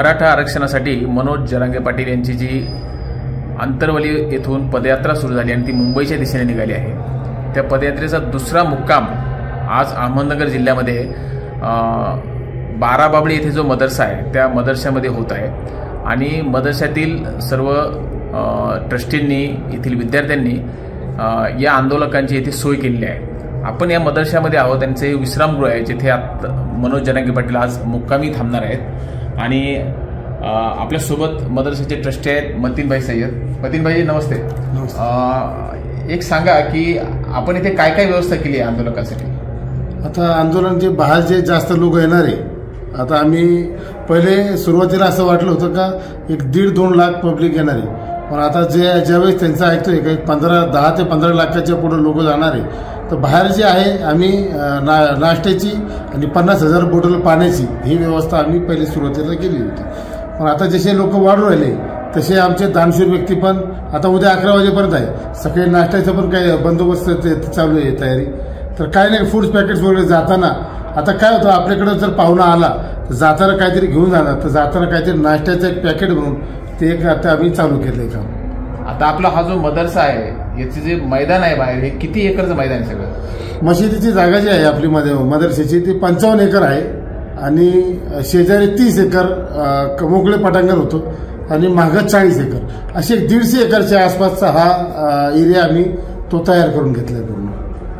मराठा आरक्षणासाठी मनोज जरांगे पाटील यांची जी आंतरवली येथून पदयात्रा सुरू झाली आणि ती मुंबईच्या दिशेने निघाली आहे. त्या पदयात्रेचा दुसरा मुक्काम आज अहमदनगर जिल्ह्यामध्ये बाराबाबळी येथे जो मदरसा आहे त्या मदरशामध्ये होत आहे. आणि मदरशातील सर्व ट्रस्टींनी येथील विद्यार्थ्यांनी या आंदोलकांची येथे सोय केलेली आहे. आपण या मदरशामध्ये आहोत त्यांचे विश्रामगृह आहे जिथे आत मनोज जनांगे पाटील आज मुक्कामी थांबणार आहेत. आणि आपल्यासोबत मदरशाचे ट्रस्टी आहेत मतीनभाई सय्यद. मतीनभाई नमस्ते. एक सांगा की आपण इथे काय काय व्यवस्था केली आहे आंदोलकांसाठी? आता आंदोलन जे बाहेर जे जास्त लोक येणार आहे आता आम्ही पहिले सुरुवातीला असं वाटलं होतं का एक दीड दोन लाख पब्लिक येणार आहे. पण आता जे ज्यावेळेस त्यांचं ऐकतोय काही पंधरा दहा ते पंधरा लाखाच्या पुढे लोक जाणार आहे तर बाहेर जे आहे आम्ही ना नाश्त्याची आणि पन्नास हजार बॉटल पाण्याची ही व्यवस्था आम्ही पहिले सुरुवातीला केली होती. पण आता जसे लोक वाढू राहिले तसे आमचे दानशूर व्यक्ती पण आता उद्या अकरा वाजेपर्यंत आहे. सकाळी नाश्त्याचं पण काही बंदोबस्त ते- चालू आहे तयारी. तर काय नाही फूड पॅकेट्स वगैरे जाताना आता काय होतं आपल्याकडं जर पाहुणा आला तर जाताना काहीतरी घेऊन जाणार तर जाताना काहीतरी नाश्त्याचं एक पॅकेट म्हणून ते एक आता आम्ही चालू केलं आहे काम. आता आपला हा जो मदरसा आहे याचे जे मैदान आहे बाहेर हे किती एकरचं मैदान आहे सगळं? मशिदीची जागा जी आहे आपली मध्ये मदरशाची ती पंचावन्न एकर आहे. आणि शेजारी तीस एकर क- मोकळे पटांगण होतो. आणि मागं चाळीस एकर. असे दीडशे एकरच्या आसपासचा हा एरिया आम्ही तो तयार करून घेतला आहे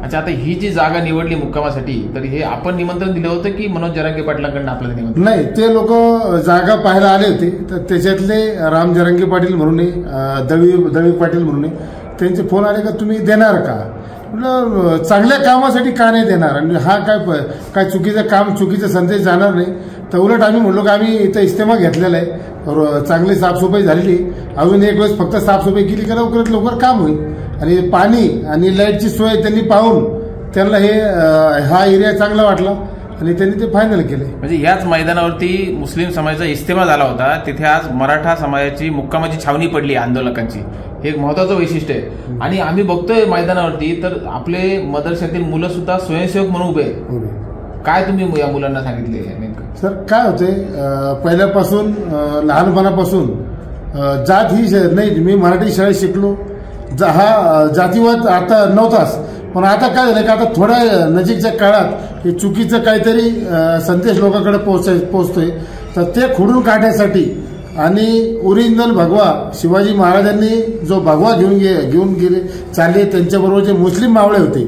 अच्छा आता ही जी जागा निवडली मुक्कामासाठी तर हे आपण निमंत्रण दिलं होतं की मनोज जरांगे पाटलांकडनं आपल्याला निमंत्रण? नाही ते लोक जागा पाहायला आले होते. तर त्याच्यातले राम जरांगे पाटील म्हणून आहे, अं, दळवी दळवी पाटील म्हणून आहे. त्यांचे फोन आले का तुम्ही देणार का? म्हटलं चांगल्या कामासाठी का नाही देणार? आणि हा काय प- काय चुकीचं काम चुकीचा संदेश जाणार नाही. तर उलट आम्ही म्हणलो की आम्ही इथं इस्तेमा घेतलेला आहे. चांगली साफसफाई झालेली. अजून एक वेळेस फक्त साफसफाई केली का लवकरात लवकर काम होईल. आणि पाणी आणि लाईटची सोय त्यांनी पाहून त्यांना हे हा एरिया चांगला वाटला आणि त्यांनी ते फायनल केले. म्हणजे याच मैदानावरती मुस्लिम समाजाचा इस्तेमा झाला होता. तिथे आज मराठा समाजाची मुक्कामाची छावणी पडली आंदोलकांची. हे एक महत्वाचं वैशिष्ट्य आहे. आणि आम्ही बघतोय मैदानावरती तर आपले मदरशातील मुलं सुद्धा स्वयंसेवक म्हणून उभे आहेत. काय तुम्ही या मुलांना सांगितले नेमकं? सर काय होते पहिल्यापासून लहानपणापासून जात ही श- नाही मी मराठी शाळेत शिकलो. जा- हा जातीवाद आता नव्हताच पण आता काय झालं की आता थोड्या नजीकच्या काळात हे चुकीचं काहीतरी संदेश लोकांकडे पोहोचाय पोहोचतोय. तर ते खोडून काढण्यासाठी आणि ओरिजिनल भगवा शिवाजी महाराजांनी जो भगवा घेऊन गे घेऊन गेले चालले त्यांच्याबरोबर जे मुस्लिम मावळे होते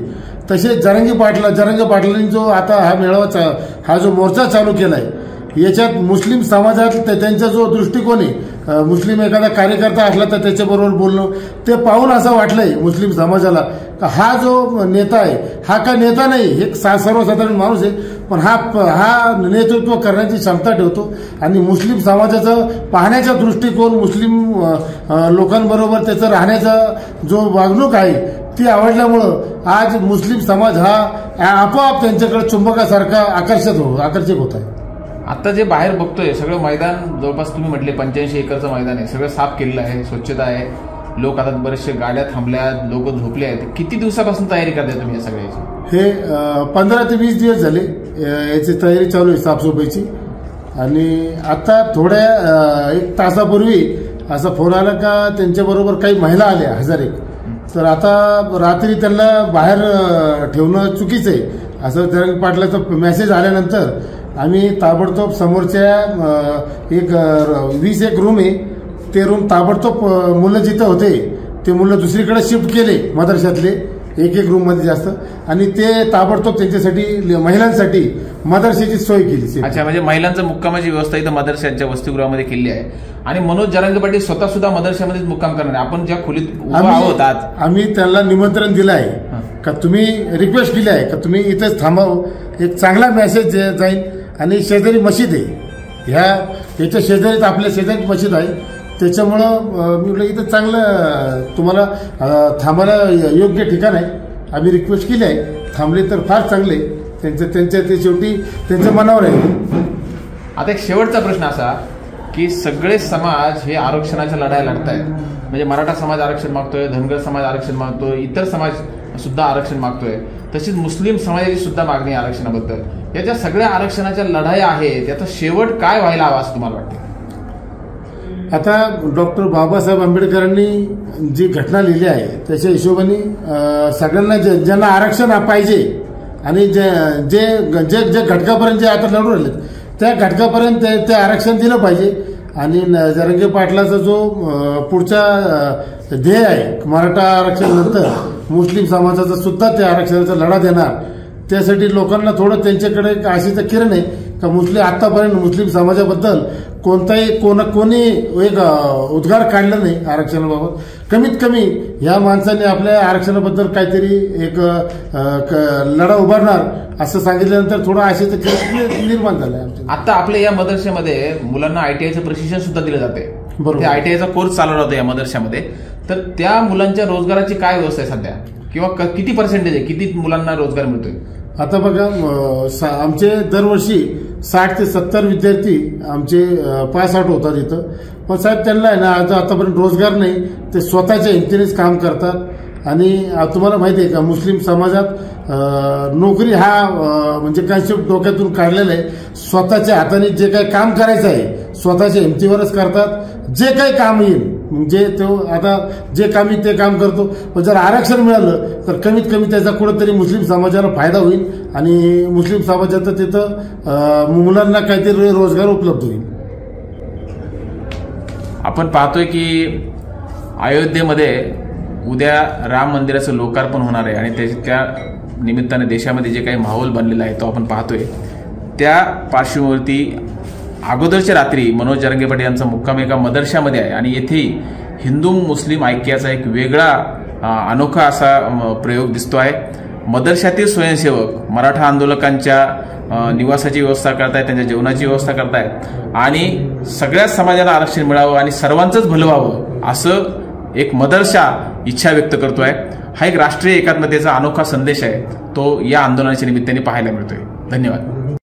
तसे जरंगी पाटला जरंगी पाटलांनी जो आता हा मेळावा चा- हा जो मोर्चा चालू केलाय याच्यात मुस्लिम समाजात त्या- त्यांचा जो दृष्टिकोन आहे मुस्लिम एखादा कार्यकर्ता असला तर त्याच्याबरोबर बोलणं ते पाहून असं वाटलंय मुस्लिम समाजाला हा जो नेता आहे हा काय नेता नाही हे सा- सर्वसाधारण माणूस आहे पण हा हा नेतृत्व करण्याची क्षमता ठेवतो. आणि मुस्लिम समाजाचं पाहण्याचा दृष्टिकोन मुस्लिम लोकांबरोबर त्याचं राहण्याचा जो वागणूक आहे ती आवडल्यामुळं आज मुस्लिम समाज हा आपोआप त्यांच्याकडे चुंबकासारखा आकर्षित हो आकर्षित होत आहे. आता जे बाहेर बघतोय सगळं मैदान जवळपास तुम्ही म्हटले पंच्याऐंशी एकरचं मैदान आहे. सगळं साफ केलेलं आहे स्वच्छता आहे. लोक आता बरेचसे गाड्या थांबल्या लोक झोपले आहेत. किती दिवसापासून तयारी करताय तुम्ही या सगळ्याची? हे पंधरा ते वीस दिवस झाले याची तयारी चालू आहे साफसफाईची. आणि आता थोड्या एक तासापूर्वी असा फोन आला का त्यांच्याबरोबर काही महिला आल्या हजार एक तर आता रात्री त्यांना बाहेर ठेवणं चुकीचं आहे. असं जरंग पाटलाचा मेसेज आल्यानंतर आम्ही ताबडतोब समोरच्या एक वीस एक रूम आहे. ते रूम ताबडतोब मुलं जिथं होते ते मुलं दुसरीकडे शिफ्ट केले मदरशातले. एक एक रूममध्ये जास्त. आणि ते ताबडतोब त्यांच्यासाठी महिलांसाठी मदरशाची सोय केली अच्छा म्हणजे महिलांचं मुक्कामाची व्यवस्था इथं मदरशांच्या वसतिगृहामध्ये केली आहे. आणि मनोज जरांगे पाटील स्वतः सुद्धा मदरशामध्येच मुक्काम करणार आहे. आपण ज्या खोलीत आहोत आज आम्ही त्यांना निमंत्रण दिलं आहे का तुम्ही रिक्वेस्ट केली आहे का तुम्ही इथेच थांबाव? एक चांगला मेसेज जाईल. आणि शेजारी मशीद आहे. ह्या याच्या शेजारीच आपल्या शेजारी मशीद आहे. त्याच्यामुळं मी म्हटलं इथं चांगलं तुम्हाला थांबायला योग्य ठिकाण आहे. आम्ही रिक्वेस्ट केली आहे. थांबले तर फार चांगले. त्यांच्या त्यांच्या ते शेवटी त्यांच्या मनावर आहे. आता एक शेवटचा प्रश्न असा की सगळे समाज हे आरक्षणाच्या लढाई लढतायत. म्हणजे मराठा समाज आरक्षण मागतोय धनगर समाज आरक्षण मागतोय इतर समाज सुद्धा आरक्षण मागतोय. तशीच मुस्लिम समाजाची सुद्धा मागणी आहे आरक्षणाबद्दल. या ज्या सगळ्या आरक्षणाच्या लढाया आहेत. याचा शेवट काय व्हायला हवा असं तुम्हाला वाटतं आता डॉक्टर बाबासाहेब आंबेडकरांनी जी घटना लिहिली आहे त्याच्या हिशोबाने सगळ्यांना जे- ज्यांना आरक्षण पाहिजे आणि जे जे जे जे घटकापर्यंत जे आता लढून राहिले त्या घटकापर्यंत ते ते आरक्षण दिलं पाहिजे. आणि न- पाटलाचा जो पुढचा ध्येय आहे मराठा आरक्षण नंतर मुस्लिम समाजाचा सुद्धा त्या आरक्षणाचा लढा देणार त्यासाठी लोकांना थोडं त्यांच्याकडे अशी तर किरण आहे. का मुस्लिम आतापर्यंत मुस्लिम समाजाबद्दल कोणताही कोण कोणी एक उद्गार काढला नाही आरक्षणाबाबत. कमीत कमी ह्या माणसाने आपल्या आरक्षणाबद्दल काहीतरी एक लढा उभारणार असं सांगितल्यानंतर थोडं आशेचं किरण निर्माण झालं आता आपल्या या मदरशामध्ये मुलांना आयटीआयचं प्रशिक्षण सुद्धा दिलं जाते. बरोबर. आयटीआयचा कोर्स चालवला होता या मदरशामध्ये. तर त्या मुलांच्या रोजगाराची काय व्यवस्था आहे सध्या? किंवा किती पर्सेंटेज आहे? किती मुलांना रोजगार मिळतोय? आता बघा सा- आमचे दरवर्षी साठ ते सत्तर विद्यार्थी आमचे पास आउट होतात इथं. पण साहेब त्यांना आहे ना आता आतापर्यंत रोजगार नाही ते स्वतःच्या हिमतीनेच काम करतात. आणि तुम्हाला माहिती आहे का मुस्लिम समाजात नोकरी हा म्हणजे कन्सेप्ट डोक्यातून काढलेला आहे. स्वतःच्या हाताने जे काही काम करायचं आहे स्वतःच्या हिमतीवरच करतात. जे काही काम येईल म्हणजे तो आता जे काम ते काम करतो. पण जर आरक्षण मिळालं तर कमीत कमी त्याचा कुठंतरी मुस्लिम समाजाला फायदा होईल आणि मुस्लिम समाजाचं तिथं मुलांना काहीतरी रोजगार उपलब्ध होईल. आपण पाहतोय की अयोध्येमध्ये उद्या राम मंदिराचं लोकार्पण होणार आहे आणि त्याच्या त्या निमित्ताने देशामध्ये जे काही माहोल बनलेला आहे तो आपण पाहतोय. त्या पार्श्वभूमीवरती अगोदरच्या रात्री मनोज जरंगे पाटील यांचा मुक्काम एका मदरशामध्ये आहे. आणि येथे हिंदू मुस्लिम ऐक्याचा एक वेगळा अनोखा असा प्रयोग दिसतो आहे. मदरशातील स्वयंसेवक मराठा आंदोलकांच्या निवासाची व्यवस्था करतायत त्यांच्या जेवणाची व्यवस्था करतायत. आणि सगळ्याच समाजाला आरक्षण मिळावं आणि सर्वांचंच भलं व्हावं असं एक मदरशा इच्छा व्यक्त करतो आहे हा एक राष्ट्रीय एकात्मतेचा अनोखा संदेश आहे. तो या आंदोलनाच्या निमित्ताने पाहायला मिळतोय. धन्यवाद.